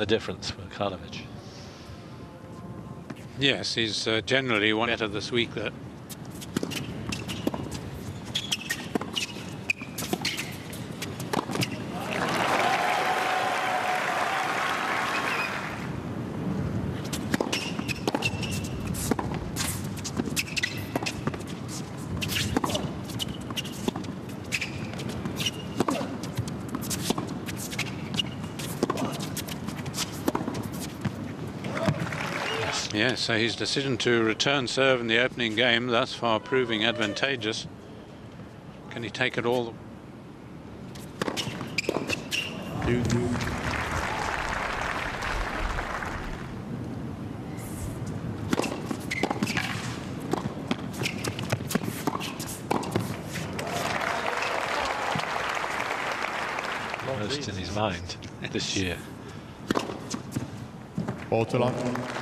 the difference for Karlovic. Yes, he's uh, generally one better this week. That Yeah, so his decision to return serve in the opening game thus far proving advantageous. Can he take it all? Two, two. Most in his mind this year. Ball to long.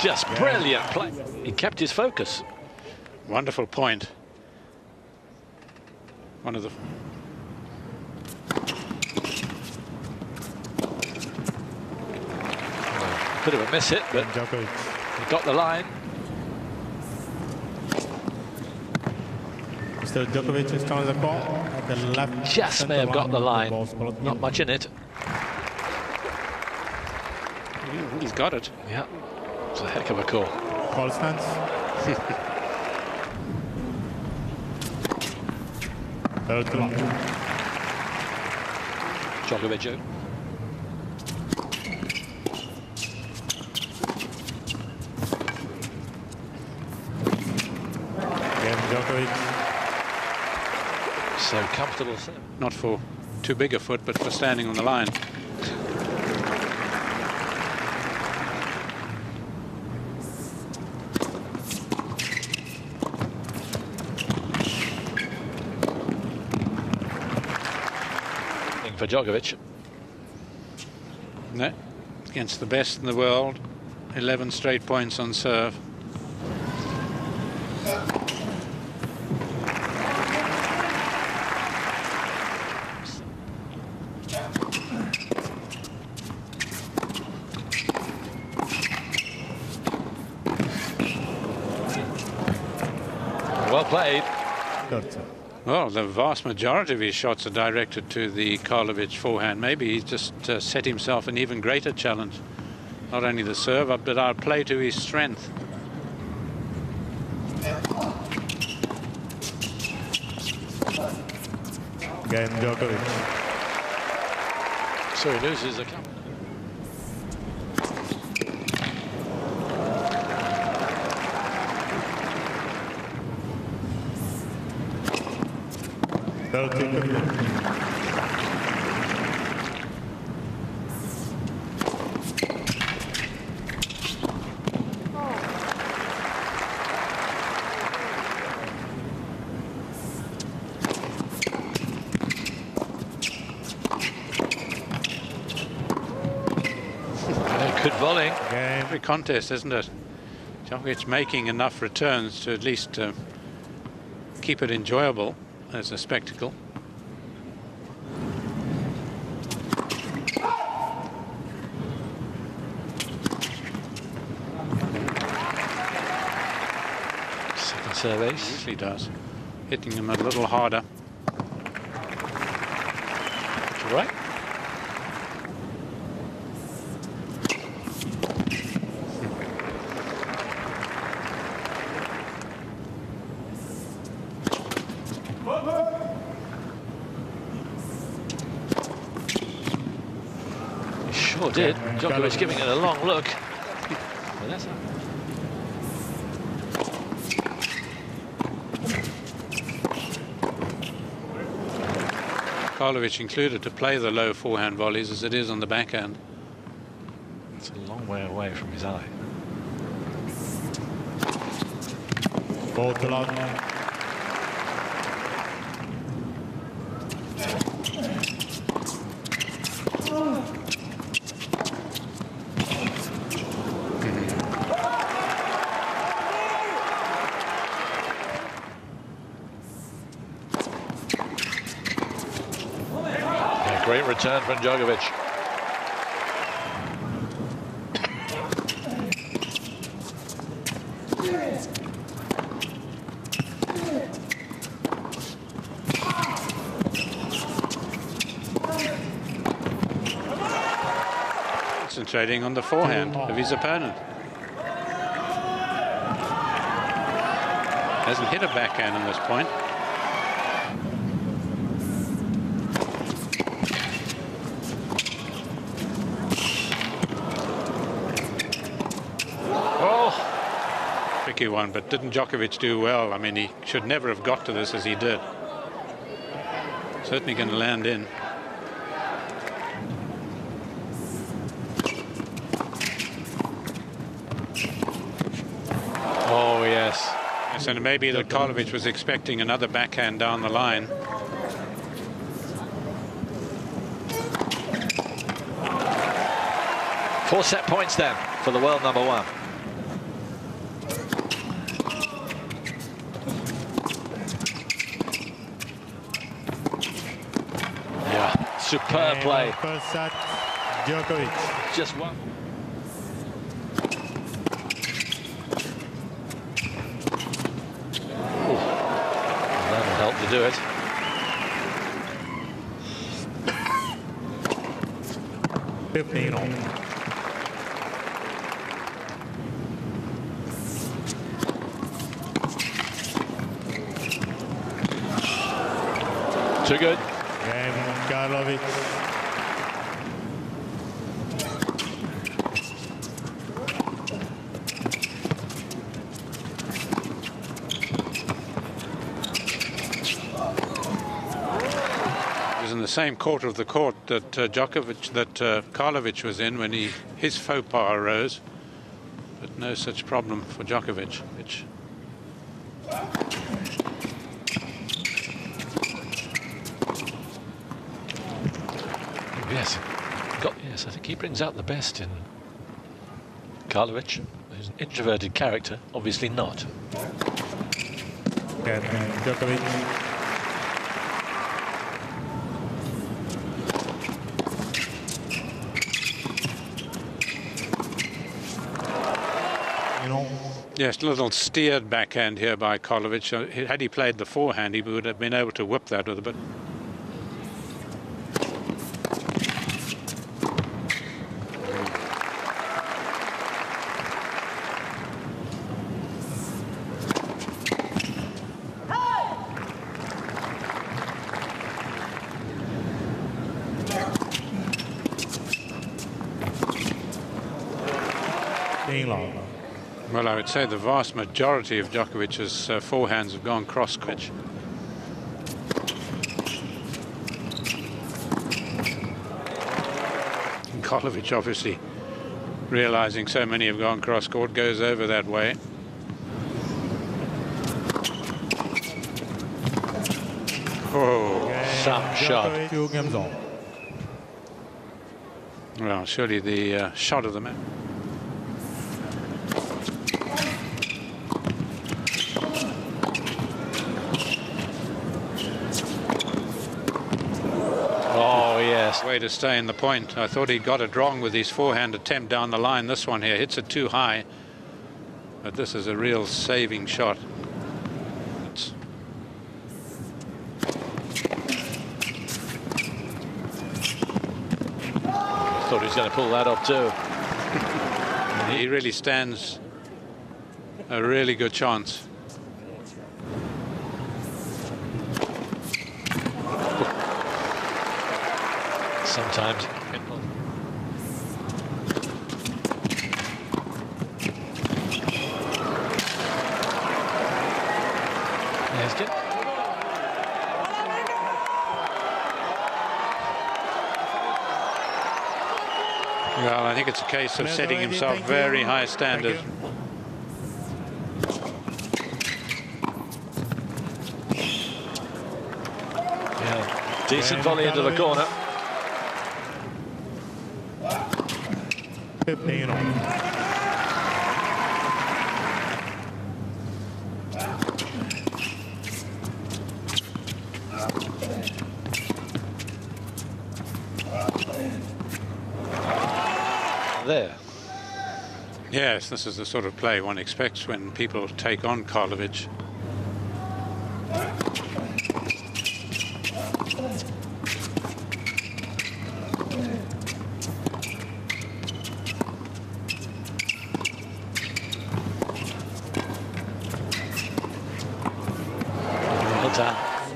Just brilliant play. He kept his focus. Wonderful point. One of the Bit of a miss hit, but he got the line. Mr. Djokovic is on the call at the left. Just may have got the line. ball spot. Not much in it. he's got it. Yeah, it's a heck of a call. Call stands. Third to long. Djokovic. Again, Djokovic. So comfortable. Not for too big a foot, but for standing on the line. Djokovic. No, against the best in the world. 11 straight points on serve. Well played. Third serve. Well, the vast majority of his shots are directed to the Karlovic forehand. Maybe he's just uh, set himself an even greater challenge. Not only the serve, but our play to his strength. Again, Djokovic. So he loses a Third to Kudla. Good volley. Again, Every contest, isn't it? Djokovic making enough returns to at least uh, keep it enjoyable as a spectacle. Second ace. Usually does. Hitting him a little harder. To right. He sure did. Djokovic giving it a long look. Well, Karlovic included to play the low forehand volleys as it is on the backhand. it's a long way away from his eye. ball to long. Return from Djokovic. Concentrating on the forehand of his opponent. Hasn't hit a backhand on this point. Oh, Tricky one, but didn't Djokovic do well? I mean, he should never have got to this as he did. Certainly going to land in. oh yes. Yes, and maybe that Karlovic was expecting another backhand down the line. Four set points then for the world number one. Superb play. set, Djokovic. Just one. Ooh, That'll help to do it. Fifteen all. Too good. It was in the same quarter of the court that uh, Djokovic, that uh, Karlovic was in when he his faux pas arose. But no such problem for Djokovic. Which Yes. Got, yes, I think he brings out the best in Karlovic. who's an introverted character, obviously not. Game Djokovic. Yes, a little steered backhand here by Karlovic. Uh, Had he played the forehand, he would have been able to whip that with a bit. staying long. Well, I would say the vast majority of Djokovic's uh, forehands have gone cross court. And Karlovic obviously realizing so many have gone cross court goes over that way. Oh, Some shot. Djokovic, two games all. well, surely the uh, shot of the match. Oh, yes. Way to stay in the point. I thought he got it wrong with his forehand attempt down the line. This one here hits it too high. But this is a real saving shot. It's Thought he was going to pull that off too. he really stands a really good chance. Sometimes. Well, I think it's a case of setting himself very high Thank standard. Yeah. Decent volley into the corner. Fifteen all. there. This is the sort of play one expects when people take on Karlovic.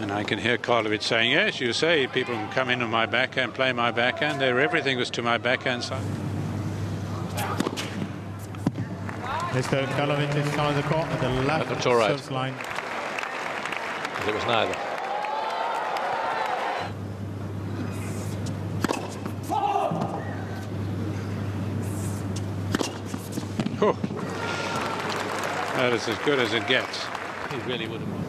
And I can hear Karlovic saying, yes, you say people can come in on my backhand, play my backhand. There, everything was to my backhand side. Mr. Karlovic is on the court at the left That's all right. service line. It was neither. Whew. That is as good as it gets. He really would have won.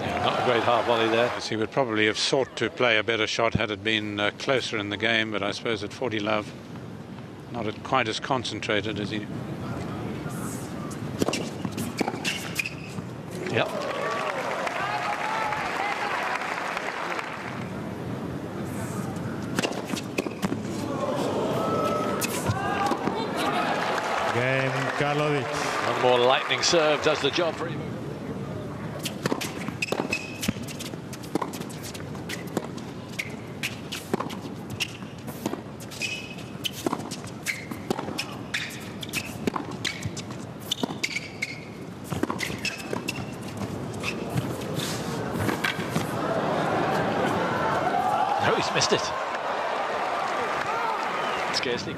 Yeah, not a great hard volley there. Yes, he would probably have sought to play a better shot had it been uh, closer in the game, but I suppose at 40 love, not at quite as concentrated as he. Yep. Game Karlovic. One more lightning serve does the job for him. No, he's missed it. Scarcely.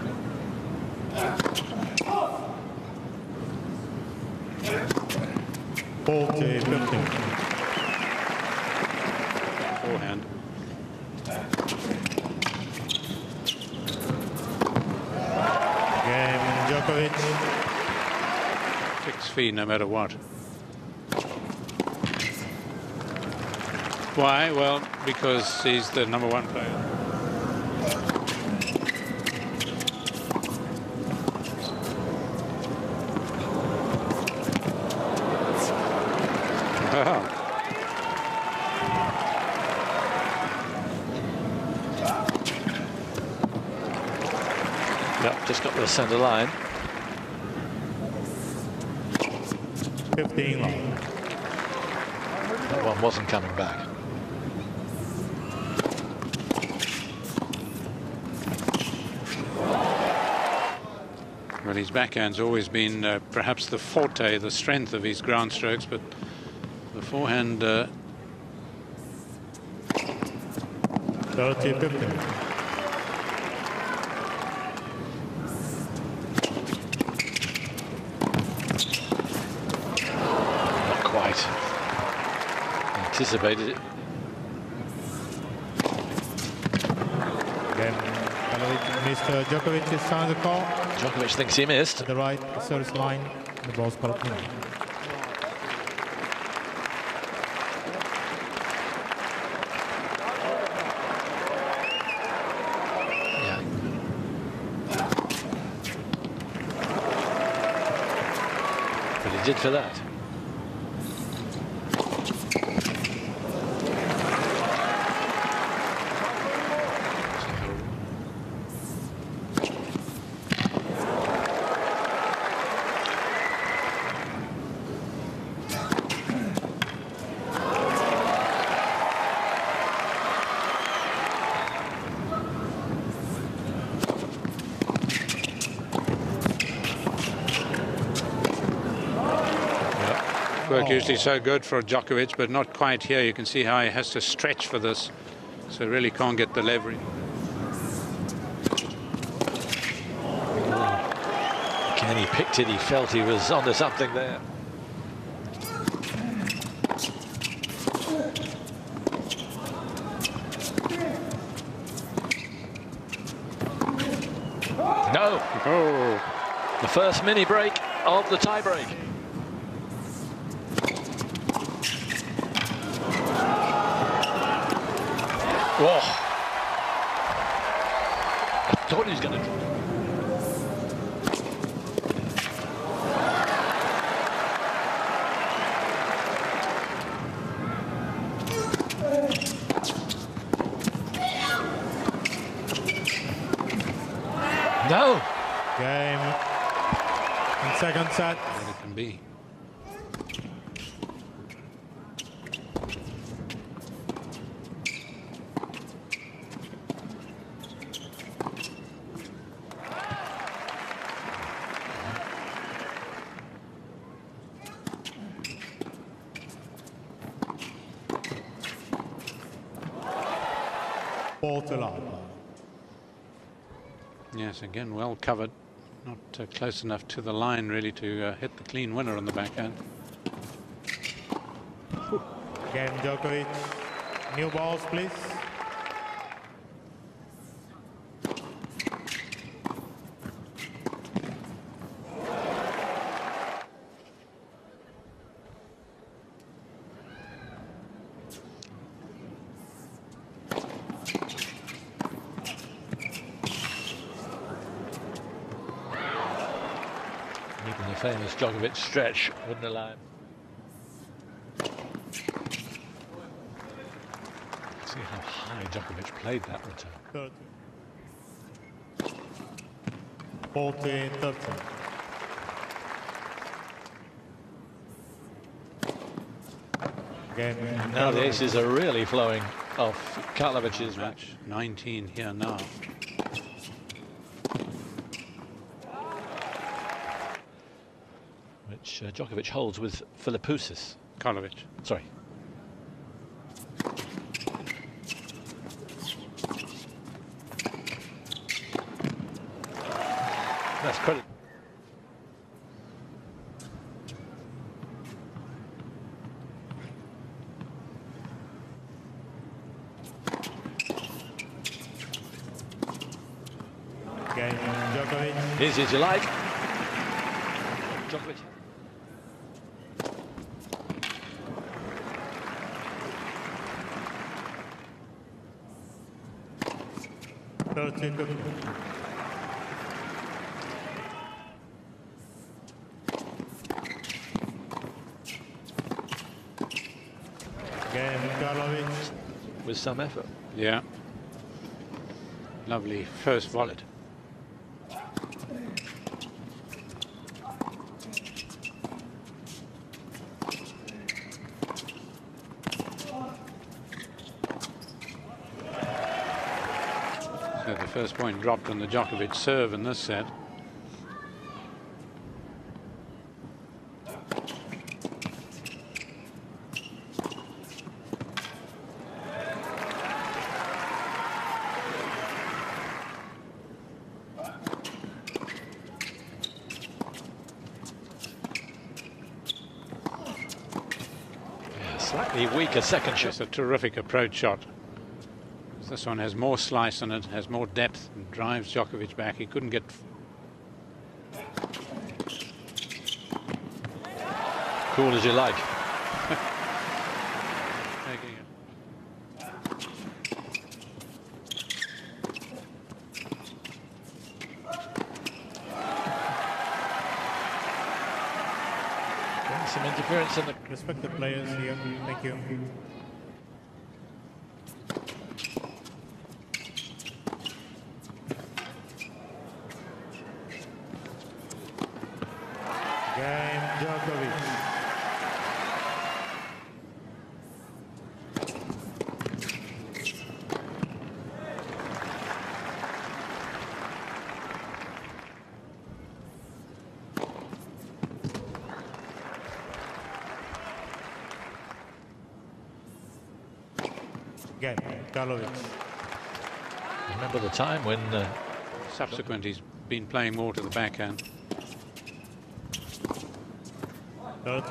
Forty fifteen. Forehand. Game Djokovic. Fixed fee no matter what. Why? Well, because he's the number one player. the center line. 15 long. That one wasn't coming back. Well, his backhand's always been uh, perhaps the forte, the strength of his ground strokes, but the forehand... Uh... 30, 15. Anticipated it. Karlovic. Mr. Djokovic is on the court Djokovic thinks he missed. at the right service line. The ball's called in. But he did for that. Work usually so good for Djokovic, but not quite here. You can see how he has to stretch for this, so really can't get the leverage. Again, he picked it. He felt he was onto something there. No, Oh, the first mini break of the tie Oh. I thought he was going to. No. Game and second set. It can be. Yes, again, well covered. Not uh, close enough to the line, really, to uh, hit the clean winner on the backhand. Game Djokovic. New balls, please. Famous Djokovic stretch wouldn't allow him. See how high Djokovic played that return. 30. 14, 13. Game. Now the aces are really flowing off Karlovic's match. Match 19 here now. which uh, Djokovic holds with Philippoussis. Karlovic. Sorry. That's credit. Game Djokovic. Easy as you like. Djokovic. Thirteen to Karlovic. With some effort. Yeah. Lovely first volley. The first point dropped on the Djokovic serve in this set. Slightly weaker second shot. Just a terrific approach shot. This one has more slice in it, has more depth, and drives Djokovic back. He couldn't get Cool as you like. taking it. Getting Some interference in the Respect the players here. Thank you. Game Djokovic. Game Remember the time when uh, Subsequent, he's been playing more to the backhand. Third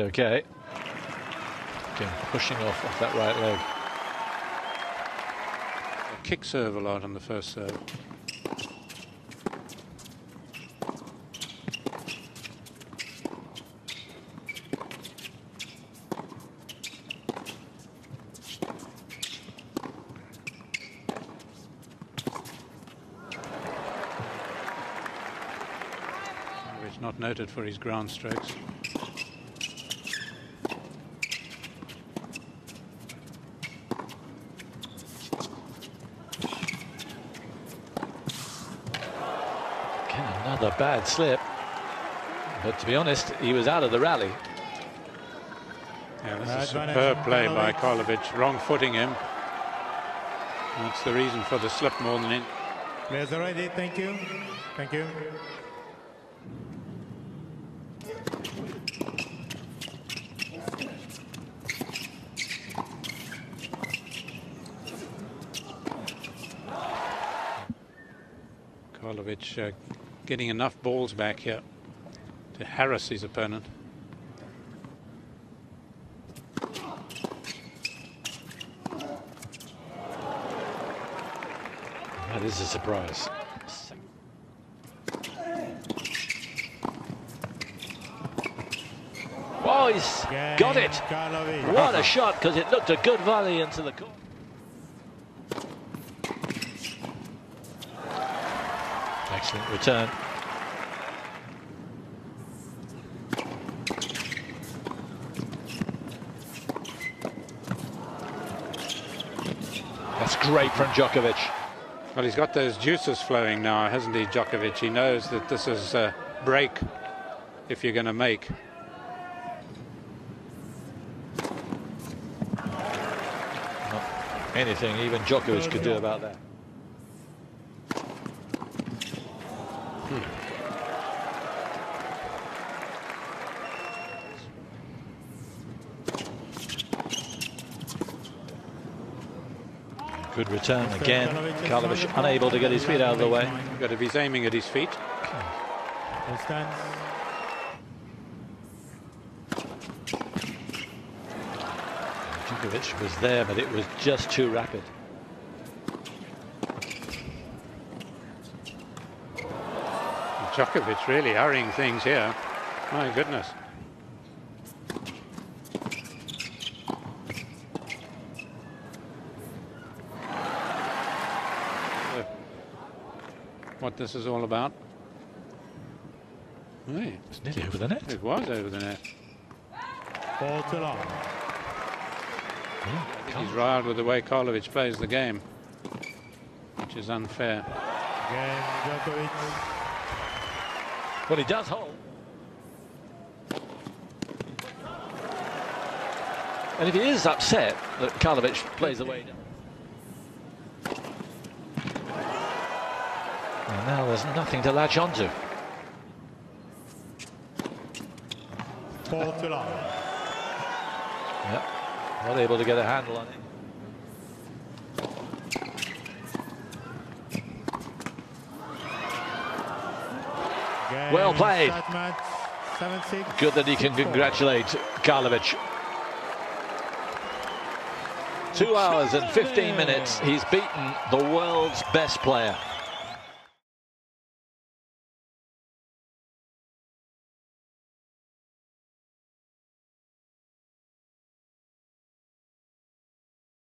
okay. Again, pushing off off that right leg. Kick serve a lot on the first serve. He's not noted for his ground strokes. Bad slip. But to be honest, he was out of the rally. Yeah, this is superb play by Karlovic, wrong footing him. That's the reason for the slip more than it. Players are ready. Thank you. Thank you. Karlovic uh, getting enough balls back here to harass his opponent. That is a surprise. Oh, he's got it. What a shot, because it looked a good volley into the court. Excellent return. That's great from Djokovic. Well, he's got those juices flowing now, hasn't he, Djokovic? He knows that this is a break if you're going to make. Not anything even Djokovic could do about that. Return again. Karlovic unable to get his feet out of the way. But if he's aiming at his feet. Djokovic was there, but it was just too rapid. Djokovic really hurrying things here. My goodness. This is all about? Hey, It's nearly over the net. it was over the net. Ball to long. He's riled with the way Karlovic plays the game, which is unfair. Again, Djokovic. Well, he does hold. And if he is upset that Karlovic plays the way he And now there's nothing to latch onto. Ball to long. Yep. Not able to get a handle on it. Game, Well played. match. 7-6. Good that he can congratulate Karlovic. Two hours and 15 minutes. He's beaten the world's best player.